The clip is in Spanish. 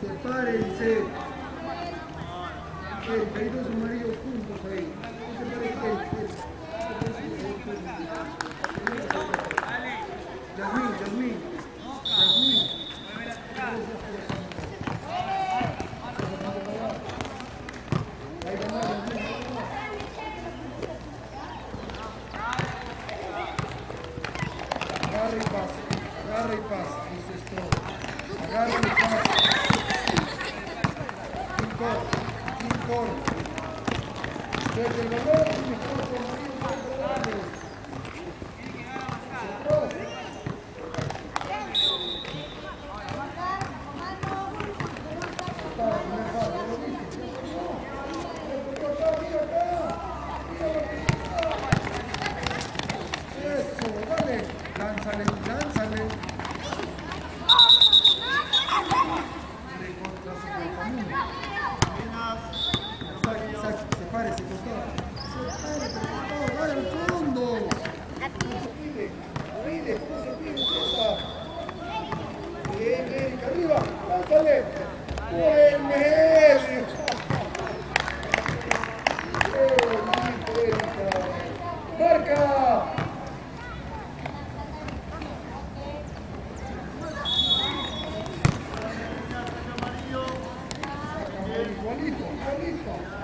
Separe-se 32 amarillos juntos ahí. Agarra y pasa, agarra y pasa, eso todo. Agarra y pasa. Corte. Desde el sin corte, amarillo, Arriba, lánzale. Buen medio. Qué bonito, Erika. Marca. Igualito, igualito.